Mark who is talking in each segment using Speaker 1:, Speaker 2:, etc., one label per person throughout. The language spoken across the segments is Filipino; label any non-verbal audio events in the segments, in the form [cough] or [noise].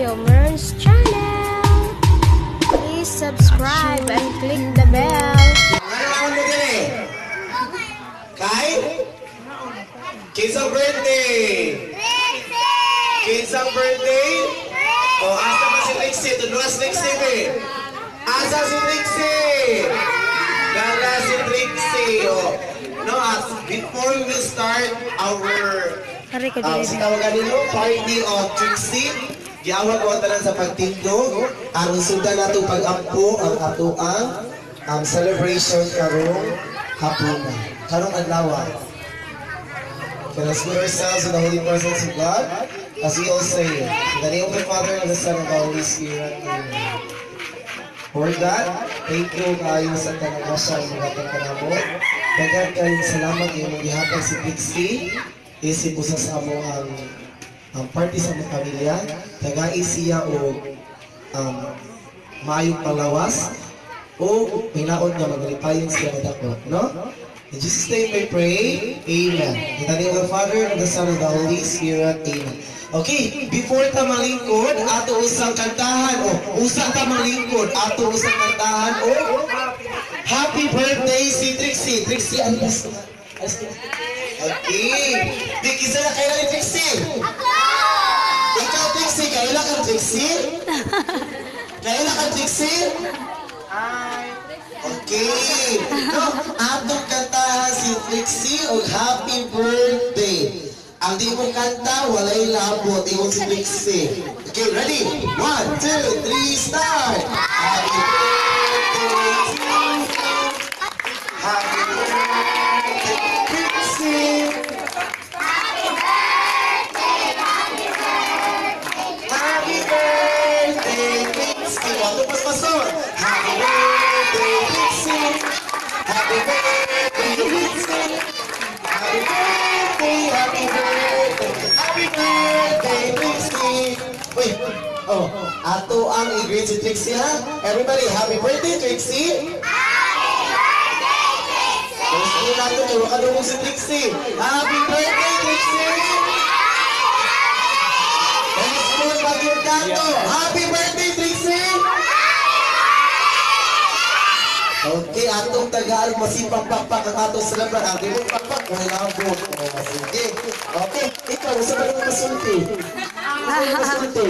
Speaker 1: Kilmer's channel. Please subscribe and click the bell.
Speaker 2: Ano din eh? Kay? Kinsang birthday? Kinsang birthday? O, asa ba si Trixie? Tunuas Trixie eh. Asa si Trixie? Gala si Trixie. O, no, as before we start our
Speaker 1: ko
Speaker 2: Um, sa tawagan nilo, party of Trixie. Giawag ko tanan sa pagtindog. Ang sudan nato pag-ampo ang atoang um, celebration karong hapuna. Karong adlaw. Can let's put ourselves in the holy presence of God as we all say, in the name of the Father and the Son and the Holy Spirit. Amen. Lord God, thank you kayo sa talaga sa mga pagkanamot. Dagan kayong salamat yung mga gihapon si Pixie. Isip sa amo ang ang party sa mga pamilya. Tagai siya o um, maayong palawas o pinaon nga maglipayon siya na dako. No? In Jesus' name I pray. Amen. In the name of the Father, and the Son, and the Holy Spirit. Amen. Okay, before ta malingkod, ato usang kantahan o usa ta malingkod, ato usang kantahan o Happy birthday si Trixie. Trixie, ano gusto mo? Okay. Di kisa na kailan ni Trixie? Ikaw, Trixie, kailan ka Trixie? Kailan ka Trixie? Okay. No, atong kantahan si Trixie og happy birthday. Ang di mo kanta, walay labot. Ingon si Trixie. Okay, ready? One, two, three, start! Happy birthday. Happy birthday, Oh, ato ang i-greet si Trixie ha. Everybody, happy birthday, Trixie. Nyo natin kay wakadungog si Trixie. Happy birthday, Trixie. Esmond Bagyurdato. Happy birthday, Trixie. Okay, atong Tagalog masipang pakpak ang atong celebrar. Ang dimong pakpak, ilabot. Oh, sige. Okay, ikaw, gusto ba yung masulti? Masulti?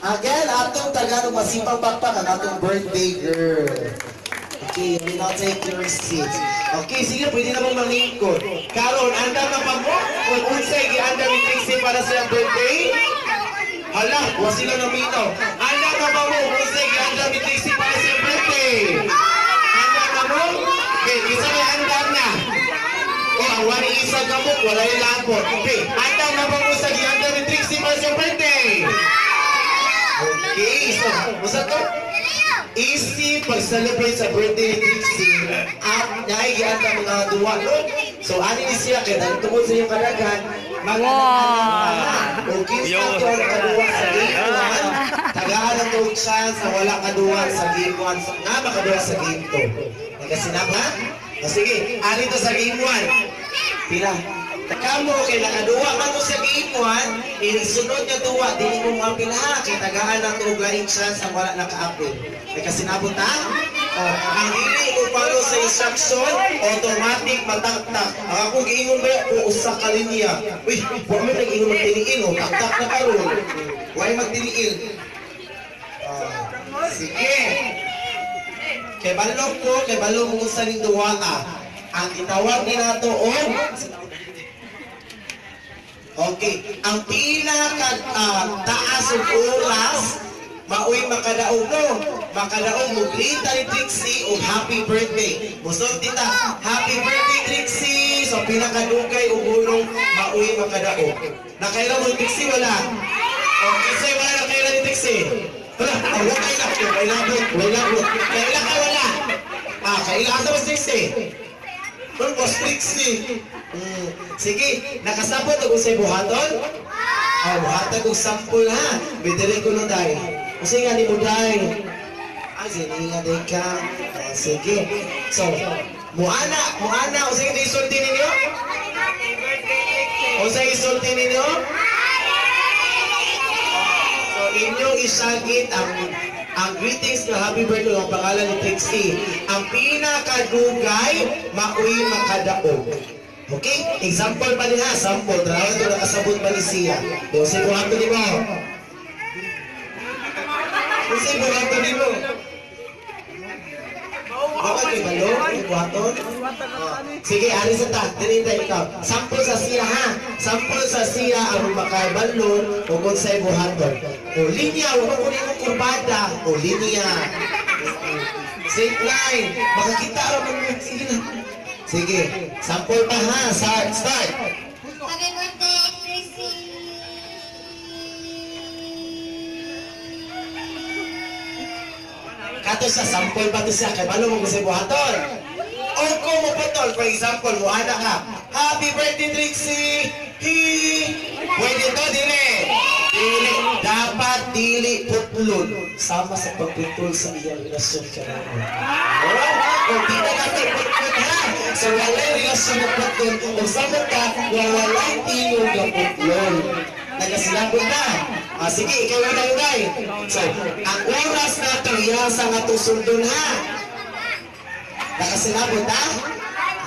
Speaker 2: Again, atong Tagalog masipang pakpak ang atong birthday girl. Okay, may now take your seats. Okay, sige, pwede na mong malingkod. Karon, anda na pa mo? Kung unsay, gianda ni Trixie para sa birthday? Hala, wa sila naminaw. Anda na ba mo? Kung unsay, gianda ni Trixie para sa birthday? Anda na mo? Okay, isa na anda na. O, ang wani isa ka mo, wala yung lapot. Okay, anda na ba mo sa gianda ni Trixie para sa birthday? Okay, so, musa to? Easy pag-celebrate sa birthday ni Trixie at naigian ka mga duwa, no? So, ani ni siya, kaya dahil tungkol sa iyong kalagan, mag-anak O kinsa to ang kaduwa sa gimuan, tagaan ang tuwag chance na wala kaduwa sa gimuan, nga makaduwa sa ginto. Nagkasinap, ha? O sige, ani to sa gimuan. Pila? Kamo kay nakaduwa man mo sa gimuan, inisunod nga duwa, dili mo mga pilaha, kay tagaan ang tuwag laing chance ang wala nakaapil. May kasinabot ha? Oh, ang dili mo follow sa instruction, automatic mataktak. Ang akong giingon ba kung usa ka linya. Uy, wa man nag-ingon magtiniin oh, taktak na karon. Why magtiniin? Ah, sige. Kay balok ko, kay balok mo sa ning duwa ah. Ang itawag ni nato og Okay, ang pinaka ah, taas ug oras maoy makadaog no. Makadaog mo greet ni Trixie ug happy birthday. Musod tita, happy birthday Trixie. So pinakadugay ug ulong maoy makadaog. Nakaila mo Trixie wala. Okay, say wala na kaila ni Trixie. Wala, ay wala mo, wala mo. Kaila ka wala. Ah, kaila asa ba si Trixie? Was Trixie. Mm. Sige, nakasabot ako sa buhaton? Ah, buhatan kong sampul ha. Bidiri ko nun dahil. Kasi nga ni mo dahil. Ah, sige nga din ka. Ah, sige. So, muana, muana. O sige, isulti ninyo? O sige, isulti ninyo? inyong isagit ang ang greetings na happy birthday ang pangalan ni Trixie. Ang pinakadugay, maui makadaog. Okay? Example pa niya, sample. Tarawan ito nakasabot pa ni siya. Yung si Buhato ni mo. Yung si Buhato ni mo. Bakit may balo? May buhaton? Oh. Sige, ari sa ta. Dinintay ikaw. Sample sa siya ha. Sample sa siya ang makabalon o kung sa'y buhaton. O linya, huwag mo kunin mo kurbada. O linya. Straight line. Makakita naman mo. Sige na. Sige. Sample pa ha. Start. Start.
Speaker 1: Happy birthday, Chrissy!
Speaker 2: Kato sa sample pa to siya. Kay balo mo kasi buhaton. O kung mo putol, for example, buhana ka. Happy birthday, Trixie! Hi! Pwede to, dili. Dili. Dapat dili putlon. Sama sa pagputol sa iyang relasyon ka na. Oh, kung di na natin putlon ha. So, walay relasyon na putlon. Kung sama ka, wawalay tingog na putlon. Nagasilabot na. Ah, sige, ikaw na tayo, So, ang oras na ito, ihasa nga ha. Nakasilabot ha?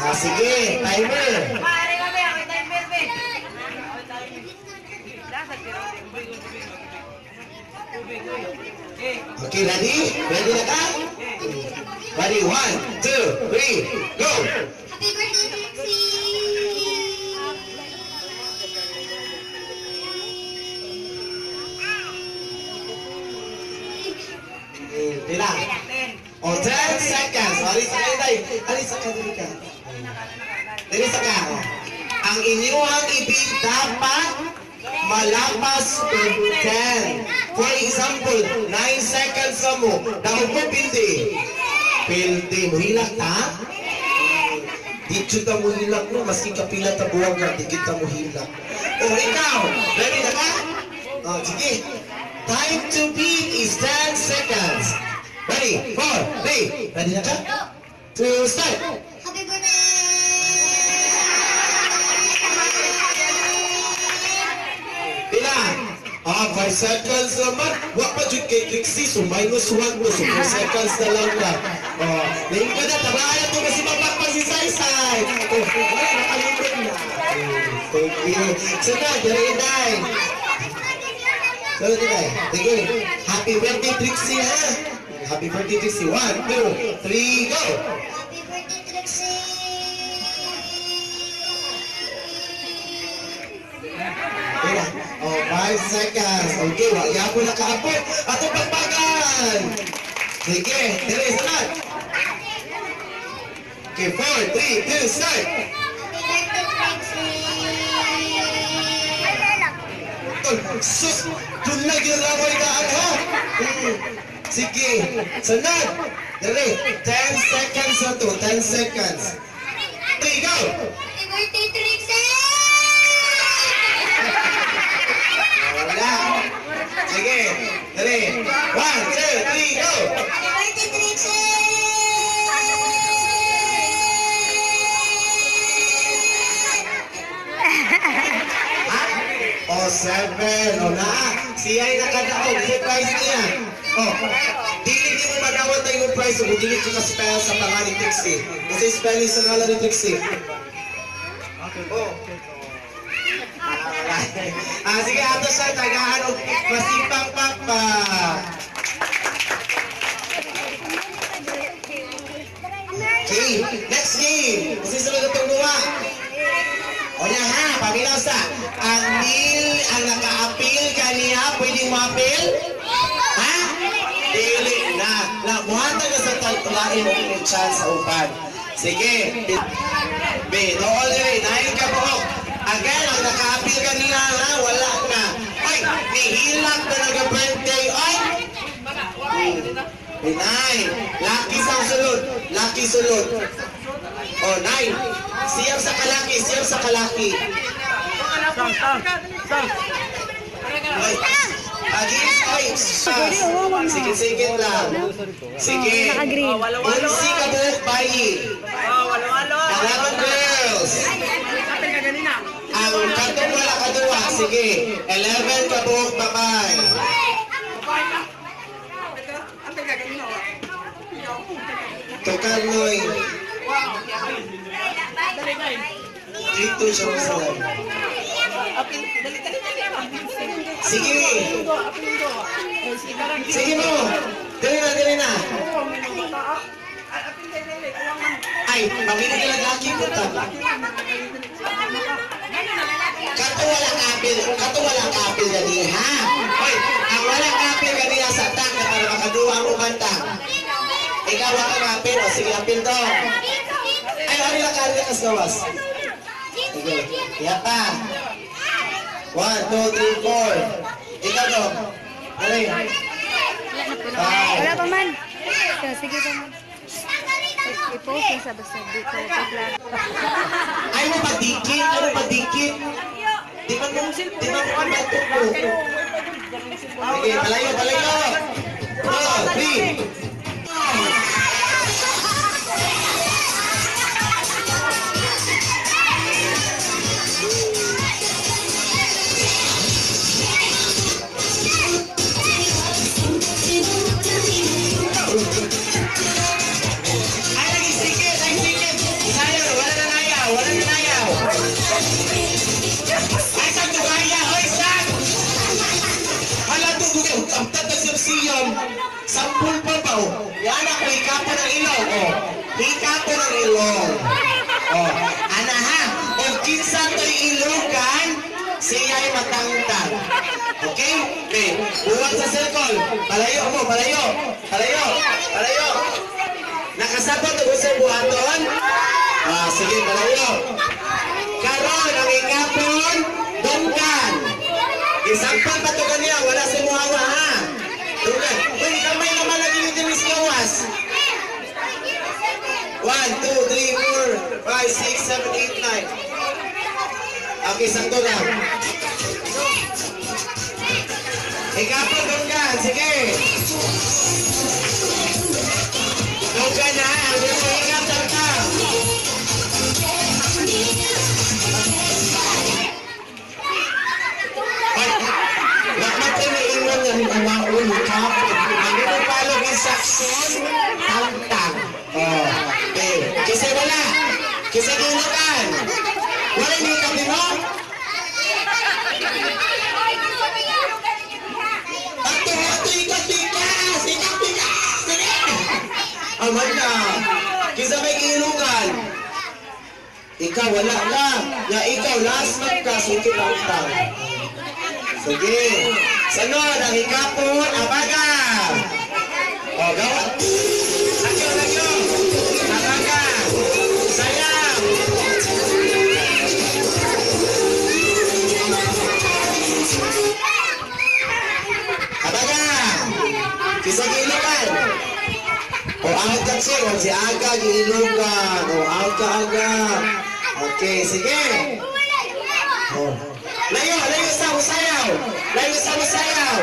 Speaker 2: Ah, sige, timer. Okay, ready? Ready na ka? Ready, one, two, three, go! O, 10 seconds. Alis sa kayo, day. Alis sa kayo, dali ka. Dali sa ka. o. Ang inyong ibig dapat malapas ng 10. For example, 9 seconds sa mo. Dahil mo pildi. Pildi mo. Hilak ta? Di kita mo hilak mo. Maski kapila ta buwag ka, di kita mo hilak. O, ikaw. Ready na ka? O, sige. Time to beat is 10 seconds. Ready? Four, three. Ready na ka? To start.
Speaker 1: Happy birthday!
Speaker 2: Pila? Ah, 5 seconds naman. Wa pa jud kay Trixie. So minus 1 mo. So 4 seconds na lang na. Oh, lain ko na. Tabayan to kasi mapakpag si Saysay. Oh, wala, nakalimutan na. Thank you. Sana, dere day. So, dere. Sige. Happy birthday, Trixie, ha? Happy birthday, Trixie. One, two, three, go!
Speaker 1: Happy birthday, Trixie!
Speaker 2: Tira. Oh, 5 seconds. Okay, wala ko nakaabot. Ato pagpagan. Sige, dire sunod. Okay, 4, 3, 2, start. Sus, dun na ginaway ka ako. Mm. [laughs] Sige, sunod. Dire, 10 seconds na to, 10 seconds. 3, go!
Speaker 1: Happy birthday, Trixie!
Speaker 2: Wala. Sige, dire. 1, 2, 3, go!
Speaker 1: Happy birthday, Trixie!
Speaker 2: O, seven. O, na. Siya ay nakadaog. Si price niya. O, dili di mo madawat na yung price. O, dili ko ka-spell sa pangalan ni Trixie. Kasi spelling sa ngalan ni Trixie. O. Ah, sige, ato siya. Tagaan o masipang papa. Okay, next game. Kasi sunod itong duwa. O yan ha, paminaw sa. Ang nil, ang naka-appeal kaniya, pwedeng ma-appeal? Na. Na, buhatan ka sa mo yung chance sa upan. Sige. B, doon rin. Nahin ka po. Again, ang naka-appeal kanina ha, wala na. Ay, nihilak na nag-birthday. Ay! Hmm. Nine. Lucky sa sulod. Lucky sulod. Oh, nine. Siyam sa kalaki, siyam sa kalaki. Ay, Agis, ay, Against ayos. Sige-sige lang. Sige. Oh, naka-green. Unsi ka buhok bayi. Kalaban girls. Ang katong wala kaduwa. Sige. 11 ka buhok babae. Tukanoy. Wow.
Speaker 3: Dali, dali.
Speaker 2: Dito siya
Speaker 3: dali.
Speaker 2: Sige. Sige mo. Dali na, dali na. Ay, pamili ka lagi ko ta. Kato walang apil, kato walang apil gani ha. Hoy, ang walang apil gani sa tang na para makaduwa mo banta. Ikaw ang apil, o sige apil to. Ay, ano lang ka gawas? Sige, kaya pa. One, two, three, four. Ikaw to. Ano yun?
Speaker 4: Wala pa man. Sige pa man. I-post yung sa basta dito. [laughs]
Speaker 2: Ay mo padikit, ano padikit? Di man mo, di man mo bato ko. Sige, palayo, palayo. Two, three. Ilong. Oh, ana ha. O kinsa to'y ilogan, siya'y matangtang. Okay? Okay. Buwag sa circle. Palayo mo, palayo. Palayo. Palayo. Nakasabot ang sa buhaton? Ah, sige, palayo. Karon, ang ikapon, dungkan. Isampal pa to wala sa muhawa ha. Dungkan. Uy, kamay naman lagi yung dinis gawas. 1, 2, 3, 4, 5, 6, 7, 8, 9. Okay, sakto lang. Ikapon, dungkan. Sige. Ikaw, wala ka. Na ikaw, last month ka, sige, tangtang. Sige. Sunod, ang ikapon, abaga. O, gawa. Lagyo, lagyo. Abaga. Sayang. Abaga. Kisa gilukan. O, out ka siya. O, si Aga, gilukan. O, out ka, Aga. Okay, sige. Oh. Layo, layo sa usayaw. Layo sa usayaw.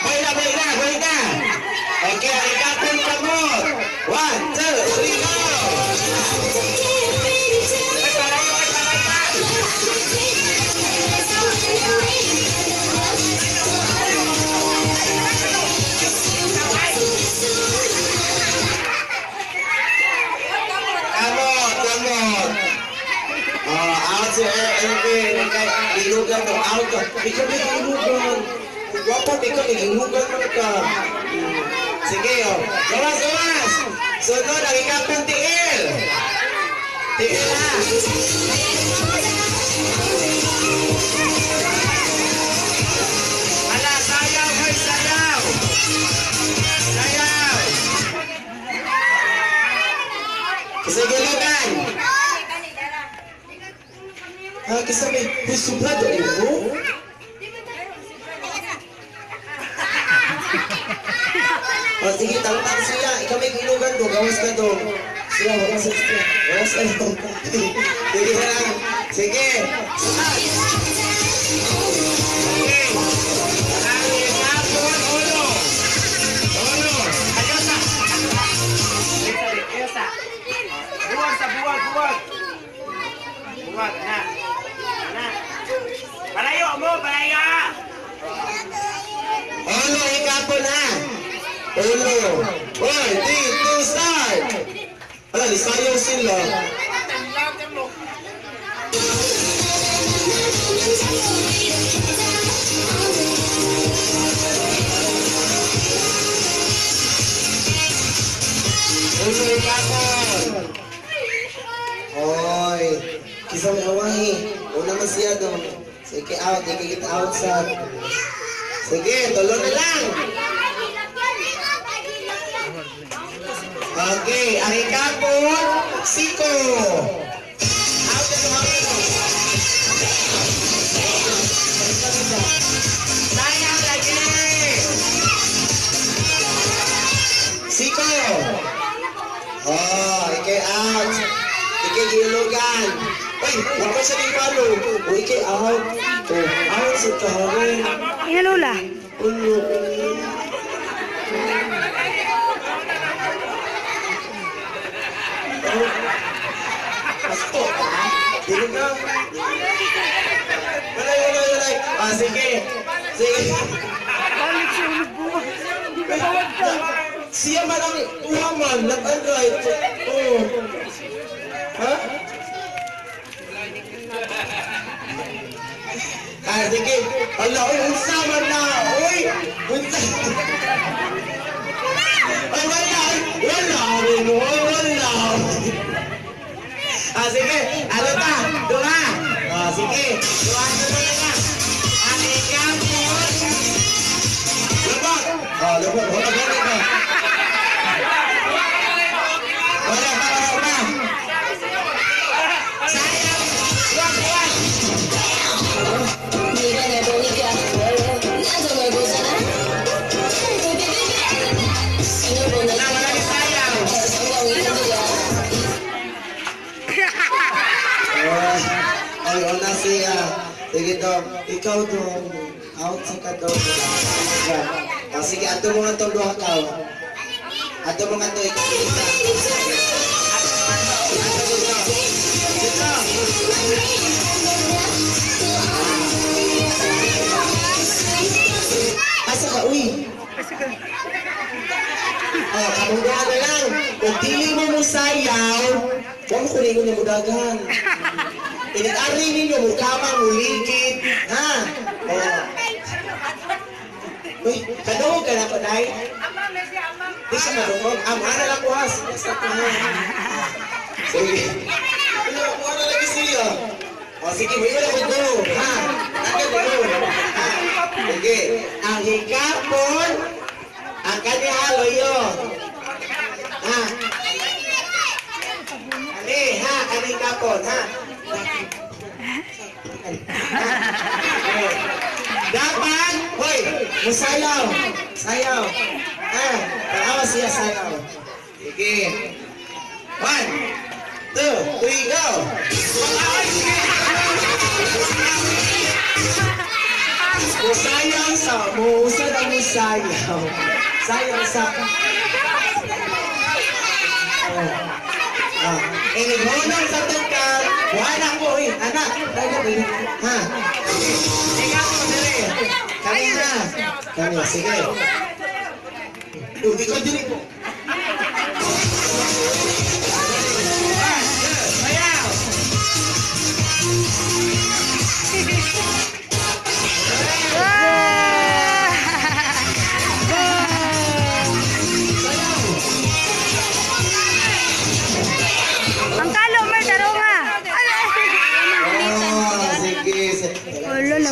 Speaker 2: Boy na, boy na, boy na. Okay, ang ikapon ka mo. One, two, three, go. Kay ilugan to, out to. Ikaw may ilugan. Guwapo, ikaw may ilugan mo ka. Hmm. Sige, oh. Gawas, gawas. Sunod, ang ikapong tiil. Tiil ha. Ala, sayaw, boy, sayaw. Sayaw. Kasi gulugan. Ah, kasi may subrado eh, mo. O, sige, tangtang siya. Ikaw may gilugan do. Gawas ka do. Siya, gawas ka. Gawas ka do. Sige na lang. Sige. Sige. May awahi. Una siya dong. Sige out, sige kita out sa. Sige, tulo na lang. Okay, ang ikapon, siko. Out na. Sayang lagi. Siko. Oh, ikay out. Ikay gilugan. Uy, wala siya di palo. O ikay out. Oh, out sa. Ulo. Ka. Walay, walay, walay. Ah, sige. Sige.
Speaker 4: Balik siya ulit buwan. Hindi ka bawag ka.
Speaker 2: Siya man ang uhaman. Oh. Ha? Ah, sige. Ala, uy, unsa man na. Uy, unsa. Ay, wala. Wala rin. Uy, wala. Ah, sige. Ano ta? Dua. Ah, sige. Dua na na na. Ang ikapon. Lubot. Ah, lubot. Dong, ikaw dong. Out sa ka dong. Ah, sige, ato mo nga itong duha ka. Ato mo nga ito, ikaw. Asa ka, uy? Oh, kabunggaan na lang. Kung dili mo mo sayaw, huwag mo kuningon yung mudagan. Inag-ari ninyo, mukamang, muligid. Ha? Oh. Uy, kadungog ka na pa, Day? Di siya madungog. Ama na lang buhas. Basta ko na. Sige. Ano, kuha na lagi siya. O sige, may wala ko go. Ha? Nakal ko. Ha? Sige. Ang higapon, ang kanihalo yun. Ha? Ani, ha? Kaning kapon, ha? [laughs] Dapat, hoy, musayaw. Sayaw. Ha? Tanawa siya sayaw. Sige. One, two, three, go. Musayaw sa, muusad ang musayaw. Sayaw sa, Oh. Ah, inighonan sa tungkal. Wala ko, eh. Anak, ha? Mo. Kami na. Kami, sige. Ikaw dili po.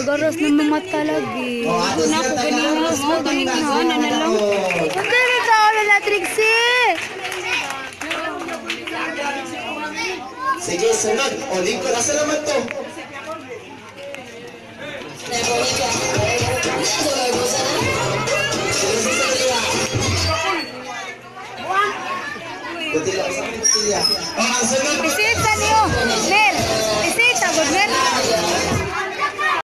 Speaker 4: nagharas ng mga talagi.
Speaker 2: Una ko kanina
Speaker 4: sa kalingan na lang. Hindi na ka wala
Speaker 2: Sige, sunod. O, ko naman to. Niyo.